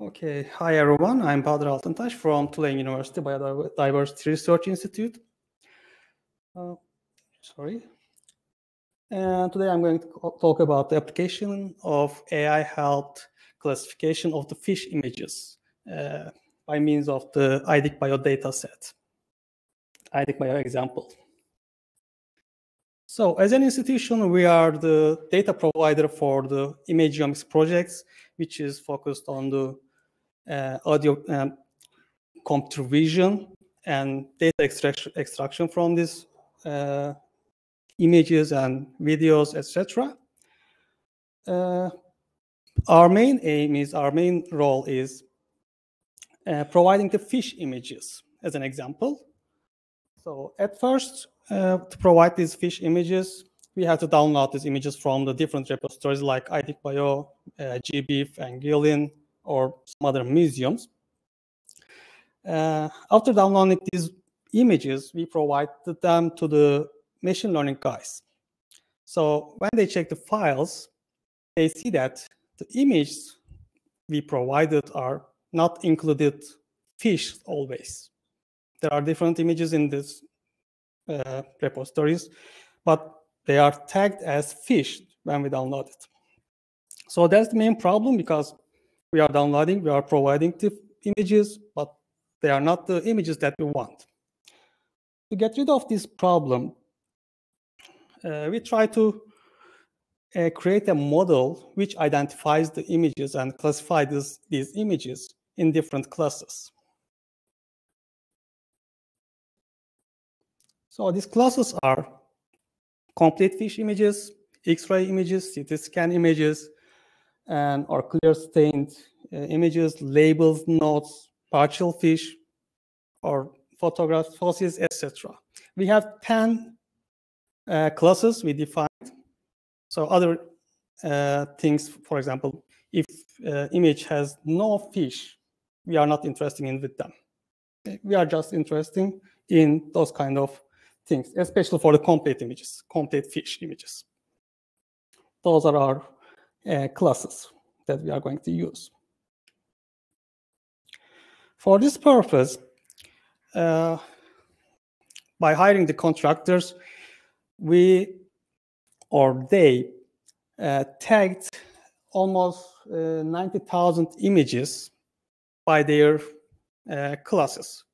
Okay, hi everyone. I'm Bahadır Altıntaş from Tulane University Biodiversity Research Institute. Uh, sorry. And today I'm going to talk about the application of AI-helped classification of the fish images uh, by means of the iDigBio dataset, iDigBio example. So as an institution, we are the data provider for the Imageomics projects, which is focused on the audio um, computer vision and data extraction, extraction from these uh, images and videos, etc. Uh, our main aim is, our main role is uh, providing the fish images as an example. So at first, uh, to provide these fish images, we have to download these images from the different repositories like iDigBio, uh, GBIF, and Gillian, or some other museums. Uh, after downloading these images, we provide them to the machine learning guys. So when they check the files, they see that the images we provided are not included fish always. There are different images in these uh, repositories, but they are tagged as fish when we download it. So that's the main problem because we are downloading, we are providing the images, but they are not the images that we want. To get rid of this problem, uh, we try to uh, create a model which identifies the images and classify this, these images in different classes. So these classes are complete fish images, X-ray images, CT scan images, and or clear stained uh, images, labels, notes, partial fish, or photographs, fossils, etc. We have 10 uh, classes we defined. So other uh, things, for example, if uh, image has no fish, we are not interested in with them. We are just interested in those kind of things, especially for the complete images, complete fish images. Those are our classes that we are going to use. For this purpose, uh, by hiring the contractors, we or they uh, tagged almost uh, 90,000 images by their uh, classes.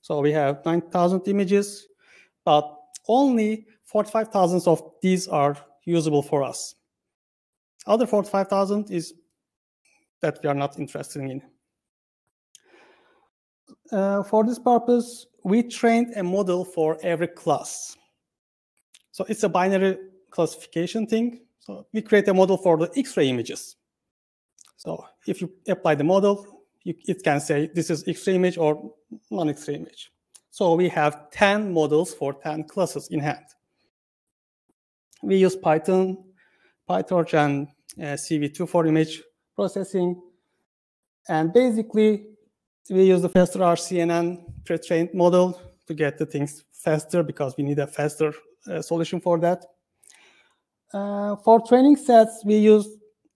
So we have 9,000 images, but only 45,000 of these are usable for us. Other 45,000 is that we are not interested in. Uh, for this purpose, we trained a model for every class. So it's a binary classification thing. So we create a model for the X-ray images. So if you apply the model, you, it can say this is X-ray image or non-X-ray image. So we have 10 models for 10 classes in hand. We use Python, PyTorch, and uh, CV2 for image processing. And basically, we use the faster RCNN pre-trained model to get the things faster because we need a faster uh, solution for that. Uh, for training sets, we use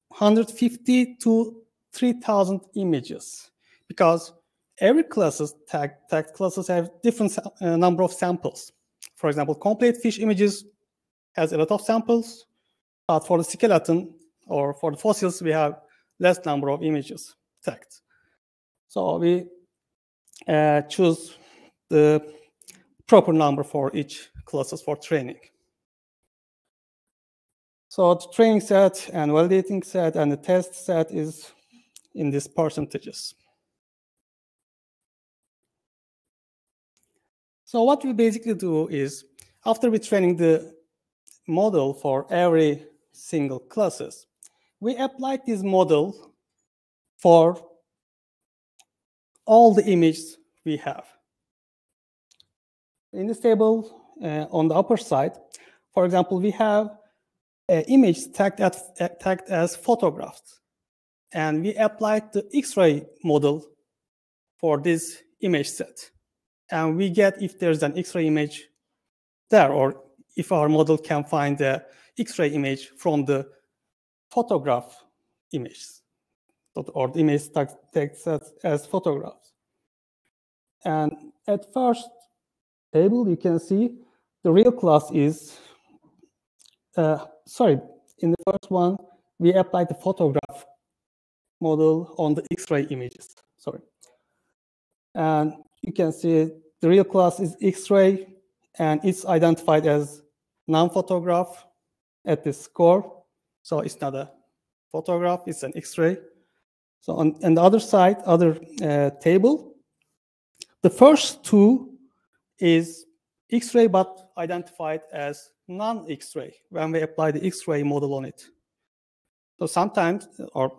150 to 3,000 images because every classes tag, tag classes have different uh, number of samples. For example, complete fish images has a lot of samples, but for the skeleton or for the fossils, we have less number of images tagged. So we uh, choose the proper number for each classes for training. So the training set and validating set and the test set is in these percentages. So what we basically do is after we training the model for every single classes, we apply this model for all the images we have. In this table uh, on the upper side, for example, we have an image tagged, at, uh, tagged as photographs. And we applied the X-ray model for this image set. And we get if there's an X-ray image there, or if our model can find the X-ray image from the photograph images. or the image text as, as photographs. And at first table, you can see the real class is, uh, sorry, in the first one, we applied the photograph model on the X-ray images, sorry. And you can see the real class is X-ray, and it's identified as non-photograph at the score. So it's not a photograph, it's an X-ray. So on, on, the other side, other uh, table, the first two is X-ray, but identified as non-X-ray when we apply the X-ray model on it. So sometimes, or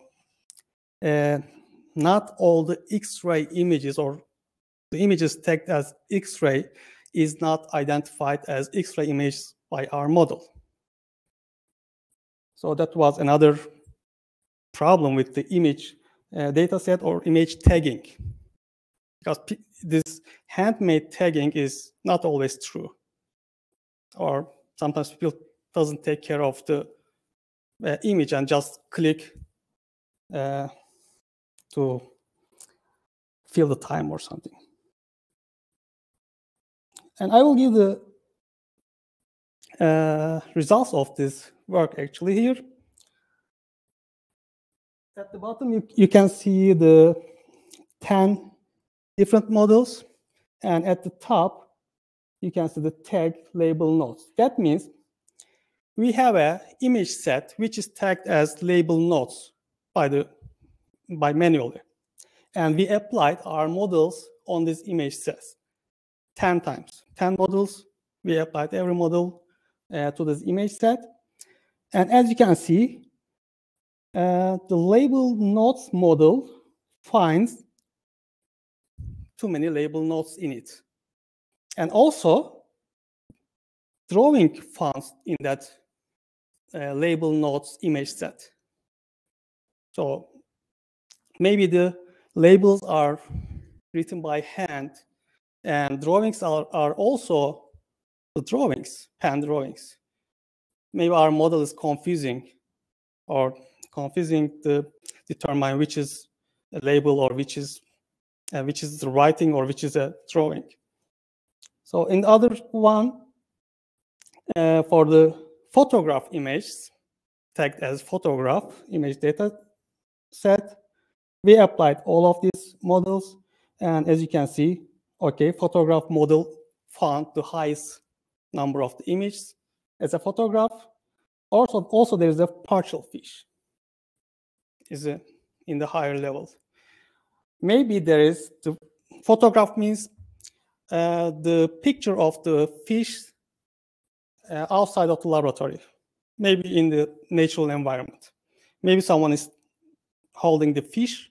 uh, not all the X-ray images or the images tagged as X-ray is not identified as X-ray images by our model. So that was another problem with the image uh, dataset or image tagging. Because this handmade tagging is not always true. Or sometimes people doesn't take care of the uh, image and just click uh, to fill the time or something. And I will give the uh, results of this work actually here. At the bottom, you, you can see the 10 different models. And at the top, you can see the tag label nodes. That means we have a image set which is tagged as label nodes by the by manually. And we applied our models on this image set 10 times. 10 models, we applied every model uh, to this image set. And as you can see, uh, the label nodes model finds too many label nodes in it. And also, drawing funds in that uh, label nodes image set. So maybe the labels are written by hand and drawings are, are also the drawings, hand drawings. Maybe our model is confusing or confusing to determine which is a label or which is uh, which is the writing or which is a drawing. So in the other one, uh, for the photograph image, tagged as photograph image data set, we applied all of these models. And as you can see, okay, photograph model found the highest number of the images as a photograph. Also, also there's a partial fish is a, in the higher levels. Maybe there is the photograph means uh, the picture of the fish uh, outside of the laboratory, maybe in the natural environment. Maybe someone is holding the fish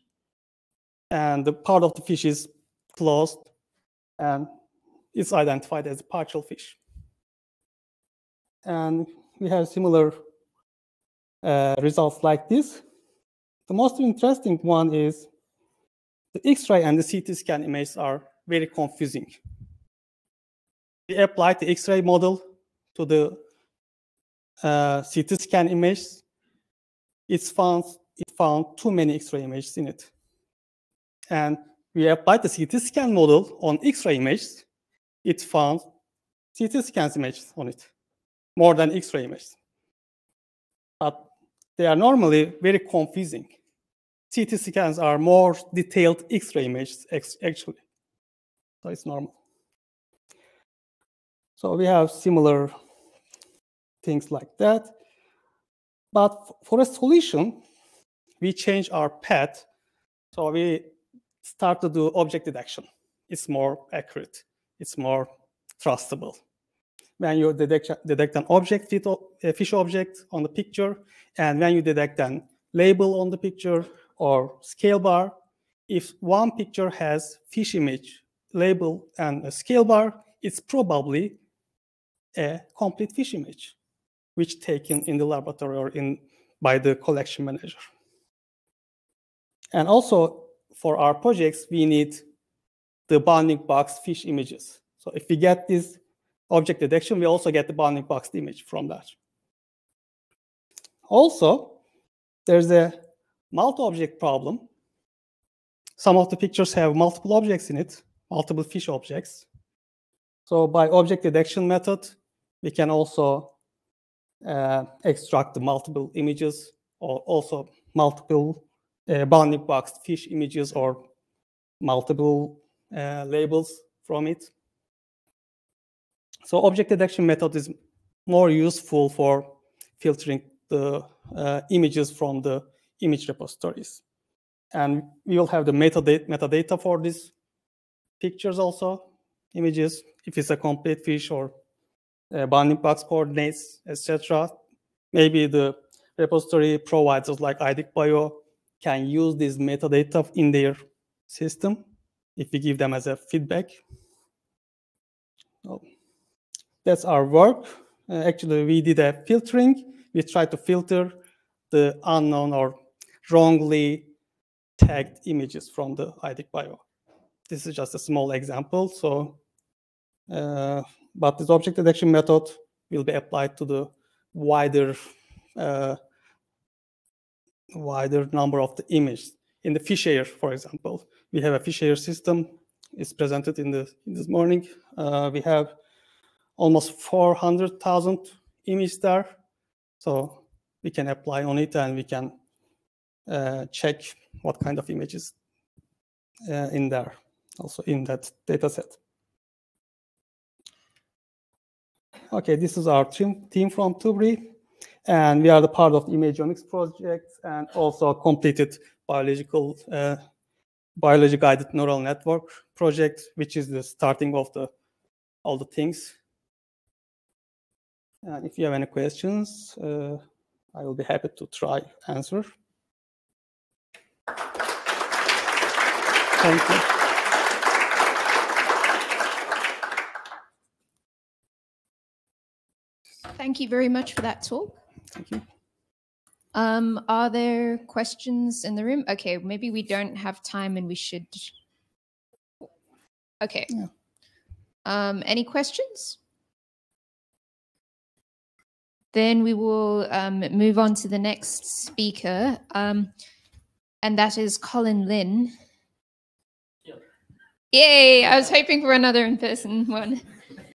and the part of the fish is closed and it's identified as a partial fish. And we have similar uh, results like this. The most interesting one is the X-ray and the CT scan images are very confusing. We applied the X-ray model to the uh, CT scan image. It's found, it found too many X-ray images in it. And we applied the CT scan model on X-ray images. It found CT scans images on it, more than X-ray images. But they are normally very confusing. CT scans are more detailed X-ray images, actually. So it's normal. So we have similar things like that. But for a solution, we change our path. So we start to do object detection. It's more accurate. It's more trustable. When you detect, detect an object, fish object on the picture, and when you detect an label on the picture or scale bar, if one picture has fish image, label, and a scale bar, it's probably a complete fish image, which taken in the laboratory or in by the collection manager. And also for our projects, we need the bounding box fish images. So if we get this object detection, we also get the bounding box image from that. Also, there's a multi-object problem. Some of the pictures have multiple objects in it, multiple fish objects. So by object detection method, we can also uh, extract the multiple images or also multiple uh, bounding box fish images or multiple uh, labels from it. So object detection method is more useful for filtering the uh, images from the image repositories. And we will have the metadata, metadata for these pictures also, images, if it's a complete fish or uh, bounding box coordinates, etc. Maybe the repository providers like IDIQ can use this metadata in their system if we give them as a feedback. Oh, that's our work. Uh, actually, we did a filtering. We tried to filter the unknown or wrongly tagged images from the IDIQ This is just a small example. So, uh, but this object detection method will be applied to the wider uh, wider number of the images. In the Fish-AIR, for example, we have a Fish-AIR system. It's presented in the in this morning. Uh, we have almost 400,000 images there. So we can apply on it and we can uh, check what kind of images uh, in there, also in that data set. Okay, this is our team, team from TUBRI, and we are the part of the Imageomics project and also completed biological uh, biology guided neural network project, which is the starting of the all the things. And if you have any questions, uh, I will be happy to try answer. Thank you. Thank you very much for that talk. Thank you. Um, are there questions in the room? Okay, maybe we don't have time and we should. Okay. Yeah. Um, any questions? Then we will um, move on to the next speaker, um, and that is Colin Lin. Yay! I was hoping for another in person one.